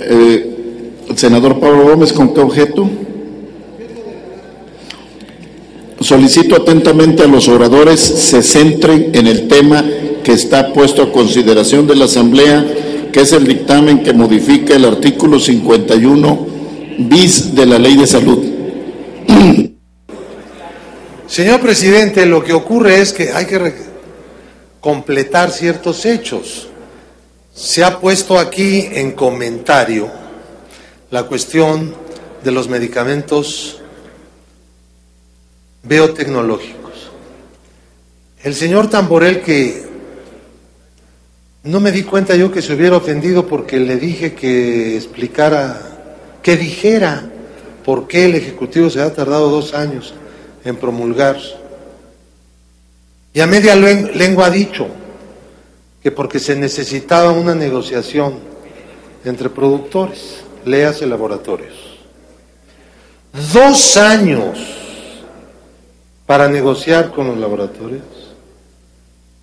Eh, senador Pablo Gómez, ¿con qué objeto? Solicito atentamente a los oradores se centren en el tema que está puesto a consideración de la Asamblea, que es el dictamen que modifica el artículo 51 bis de la Ley de Salud. Señor presidente, lo que ocurre es que hay que completar ciertos hechos. Se ha puesto aquí en comentario la cuestión de los medicamentos biotecnológicos. El señor Tamborel que no me di cuenta yo que se hubiera ofendido porque le dije que explicara, que dijera por qué el Ejecutivo se ha tardado dos años en promulgar. Y a media lengua ha dicho que porque se necesitaba una negociación entre productores, léase laboratorios. Dos años para negociar con los laboratorios.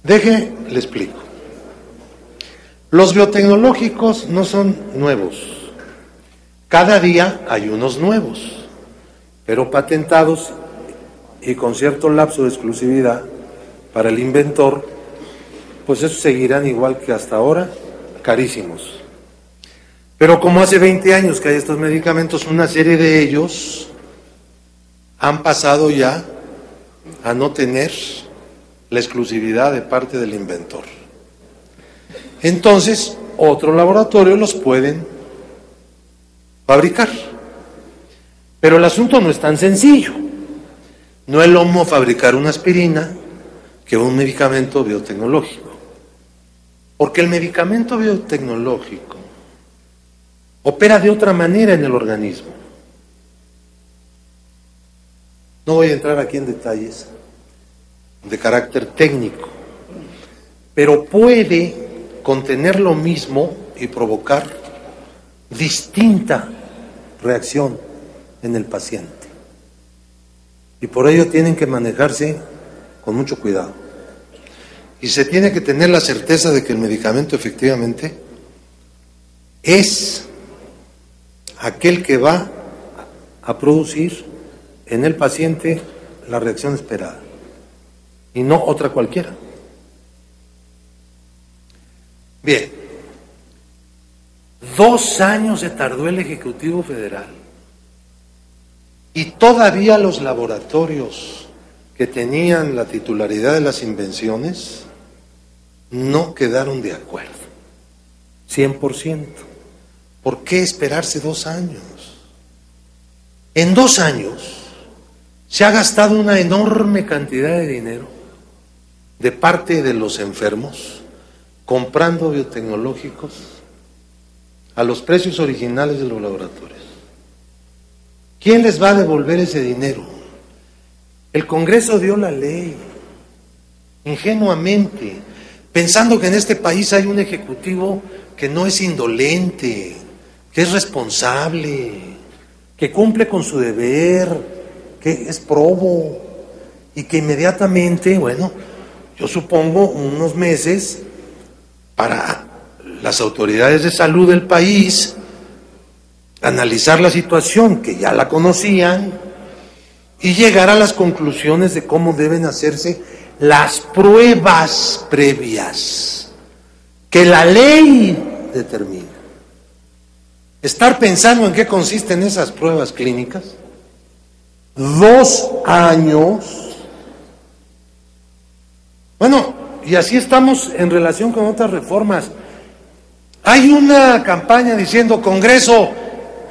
Deje, le explico. Los biotecnológicos no son nuevos. Cada día hay unos nuevos, pero patentados y con cierto lapso de exclusividad para el inventor, pues esos seguirán igual que hasta ahora, carísimos. Pero como hace 20 años que hay estos medicamentos, una serie de ellos han pasado ya a no tener la exclusividad de parte del inventor. Entonces, otro laboratorio los pueden fabricar. Pero el asunto no es tan sencillo. No es lo fabricar una aspirina que un medicamento biotecnológico. Porque el medicamento biotecnológico opera de otra manera en el organismo. No voy a entrar aquí en detalles de carácter técnico, pero puede contener lo mismo y provocar distinta reacción en el paciente. Y por ello tienen que manejarse con mucho cuidado. Y se tiene que tener la certeza de que el medicamento efectivamente es aquel que va a producir en el paciente la reacción esperada y no otra cualquiera. Bien, dos años se tardó el Ejecutivo Federal y todavía los laboratorios que tenían la titularidad de las invenciones no quedaron de acuerdo, 100%. ¿Por qué esperarse dos años? En dos años se ha gastado una enorme cantidad de dinero de parte de los enfermos comprando biotecnológicos a los precios originales de los laboratorios. ¿Quién les va a devolver ese dinero? El Congreso dio la ley, ingenuamente, pensando que en este país hay un ejecutivo que no es indolente, que es responsable, que cumple con su deber, que es probo y que inmediatamente, bueno, yo supongo unos meses para las autoridades de salud del país analizar la situación que ya la conocían y llegar a las conclusiones de cómo deben hacerse las pruebas previas que la ley determina. Estar pensando en qué consisten esas pruebas clínicas. Dos años. Bueno, y así estamos en relación con otras reformas. Hay una campaña diciendo, Congreso,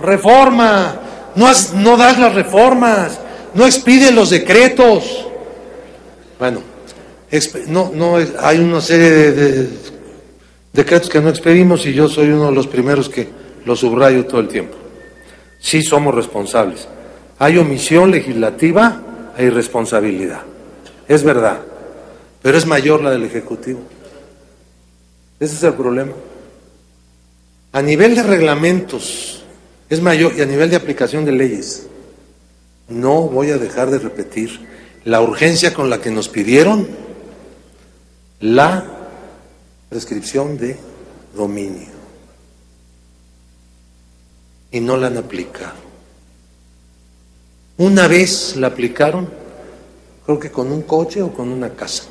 reforma, no, no das las reformas, no expide los decretos. Bueno, no, no hay una serie de, decretos que no expedimos y yo soy uno de los primeros que lo subrayo todo el tiempo. Sí somos responsables. Hay omisión legislativa e irresponsabilidad. Es verdad pero es mayor la del Ejecutivo. Ese es el problema. A nivel de reglamentos es mayor y a nivel de aplicación de leyes. No voy a dejar de repetir la urgencia con la que nos pidieron la prescripción de dominio. y no la han aplicado. Una vez la aplicaron, creo que con un coche o con una casa,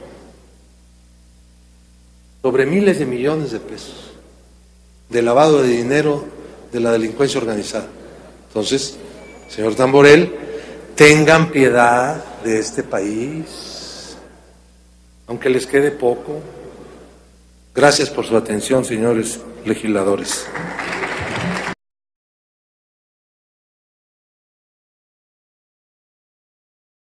sobre miles de millones de pesos de lavado de dinero de la delincuencia organizada. Entonces, señor Tamborel, tengan piedad de este país, aunque les quede poco. Gracias por su atención, señores legisladores.